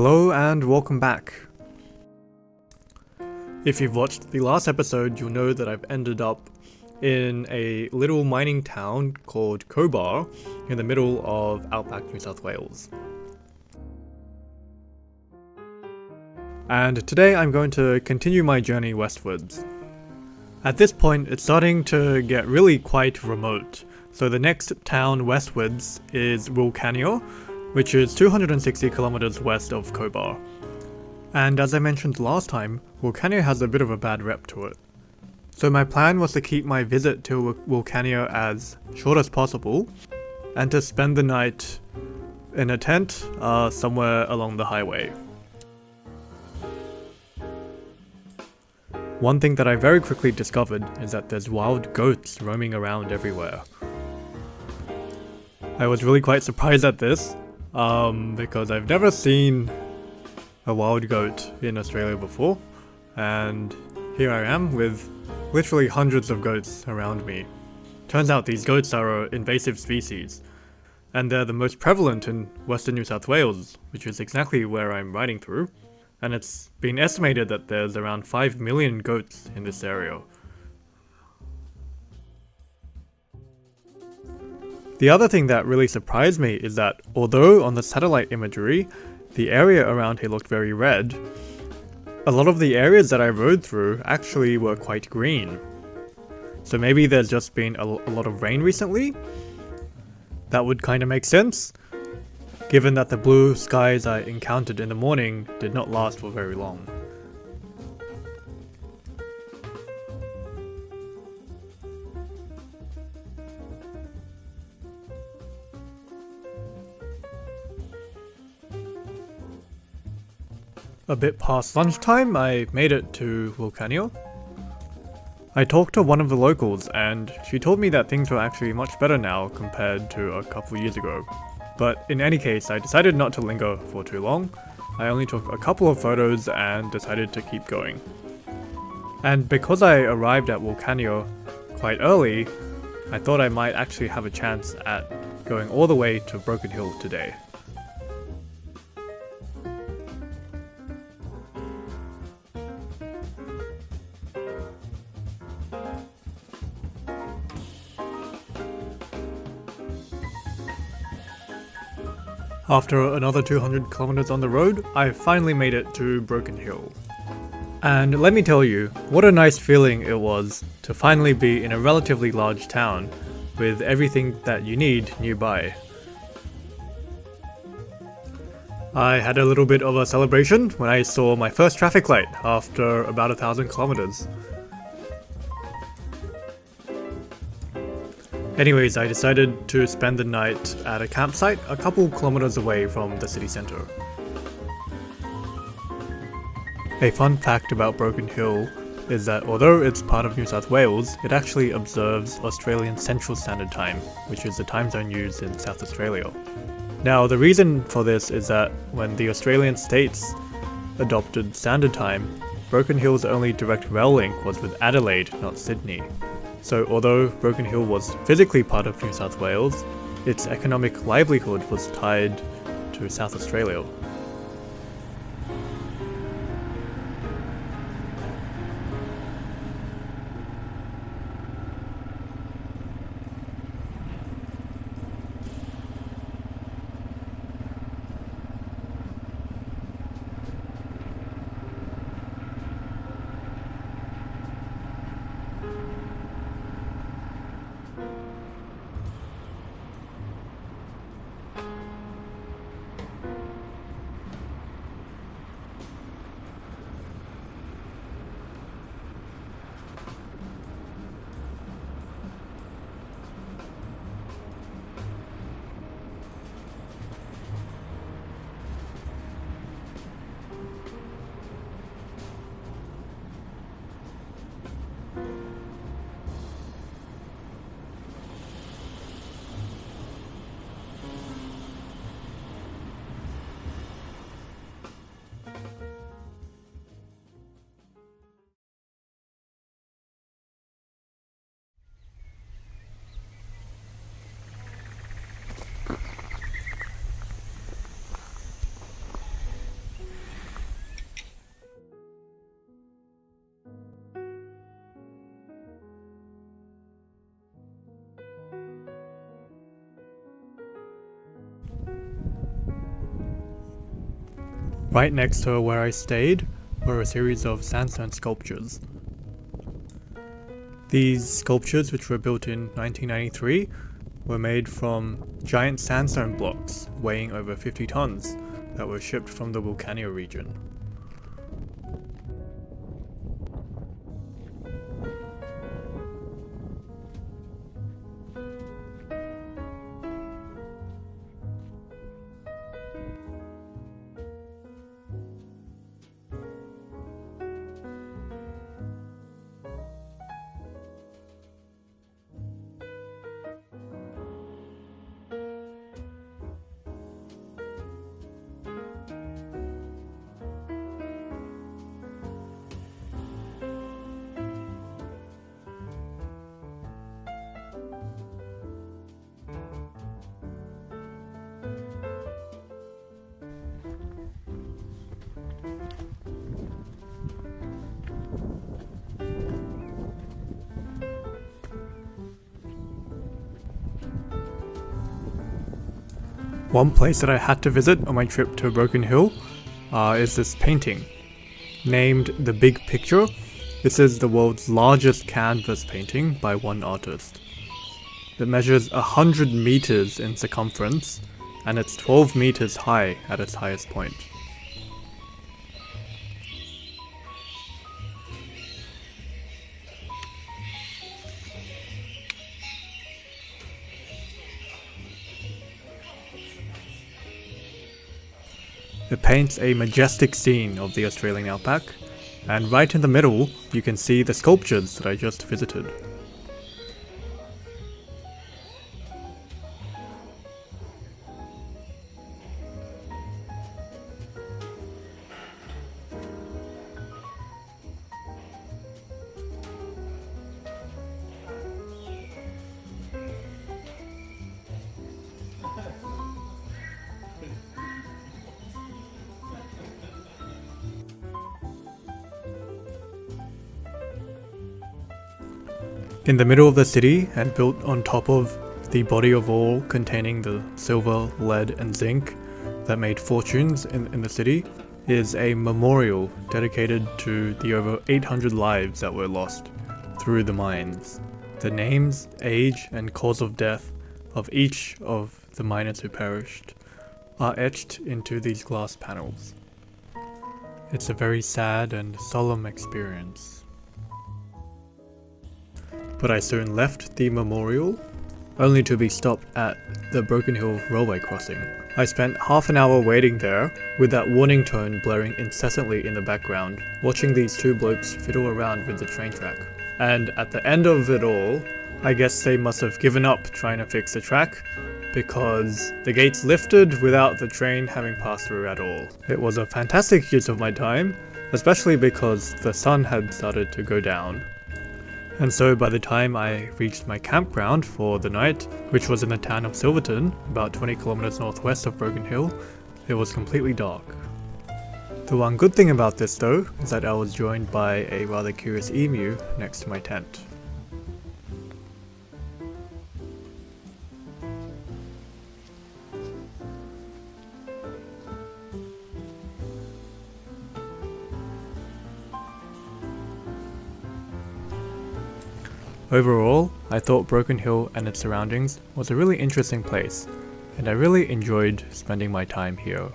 Hello and welcome back. If you've watched the last episode, you'll know that I've ended up in a little mining town called Cobar in the middle of outback New South Wales. And today I'm going to continue my journey westwards. At this point, it's starting to get really quite remote, so the next town westwards is Wilcannia, which is 260 kilometers west of Cobar. And as I mentioned last time, Wilcannia has a bit of a bad rep to it. So my plan was to keep my visit to Wilcannia as short as possible, and to spend the night in a tent uh, somewhere along the highway. One thing that I very quickly discovered is that there's wild goats roaming around everywhere. I was really quite surprised at this, um, because I've never seen a wild goat in Australia before, and here I am with literally hundreds of goats around me. Turns out these goats are an invasive species, and they're the most prevalent in western New South Wales, which is exactly where I'm riding through, and it's been estimated that there's around 5 million goats in this area. The other thing that really surprised me is that although on the satellite imagery, the area around here looked very red, a lot of the areas that I rode through actually were quite green. So maybe there's just been a, a lot of rain recently? That would kind of make sense, given that the blue skies I encountered in the morning did not last for very long. A bit past lunchtime, I made it to Wilcannia. I talked to one of the locals and she told me that things were actually much better now compared to a couple years ago. But in any case, I decided not to linger for too long. I only took a couple of photos and decided to keep going. And because I arrived at Wilcannia quite early, I thought I might actually have a chance at going all the way to Broken Hill today. After another 200 kilometers on the road, I finally made it to Broken Hill. And let me tell you, what a nice feeling it was to finally be in a relatively large town with everything that you need nearby. I had a little bit of a celebration when I saw my first traffic light after about a thousand kilometers. Anyways, I decided to spend the night at a campsite a couple kilometers away from the city centre. A fun fact about Broken Hill is that although it's part of New South Wales, it actually observes Australian Central Standard Time, which is the time zone used in South Australia. Now, the reason for this is that when the Australian states adopted Standard Time, Broken Hill's only direct rail link was with Adelaide, not Sydney. So although Broken Hill was physically part of New South Wales, its economic livelihood was tied to South Australia. Right next to where I stayed were a series of sandstone sculptures. These sculptures, which were built in 1993, were made from giant sandstone blocks weighing over 50 tons that were shipped from the Wilcannia region. One place that I had to visit on my trip to Broken Hill uh, is this painting named The Big Picture. This is the world's largest canvas painting by one artist. It measures 100 meters in circumference and it's 12 meters high at its highest point. It paints a majestic scene of the Australian outback, and right in the middle you can see the sculptures that I just visited. In the middle of the city and built on top of the body of ore containing the silver, lead and zinc that made fortunes in, in the city is a memorial dedicated to the over 800 lives that were lost through the mines. The names, age and cause of death of each of the miners who perished are etched into these glass panels. It's a very sad and solemn experience but I soon left the memorial, only to be stopped at the Broken Hill railway crossing. I spent half an hour waiting there, with that warning tone blaring incessantly in the background, watching these two blokes fiddle around with the train track. And at the end of it all, I guess they must have given up trying to fix the track, because the gates lifted without the train having passed through at all. It was a fantastic use of my time, especially because the sun had started to go down. And so by the time I reached my campground for the night, which was in the town of Silverton, about 20 kilometers northwest of Broken Hill, it was completely dark. The one good thing about this though, is that I was joined by a rather curious emu next to my tent. Overall, I thought Broken Hill and its surroundings was a really interesting place, and I really enjoyed spending my time here.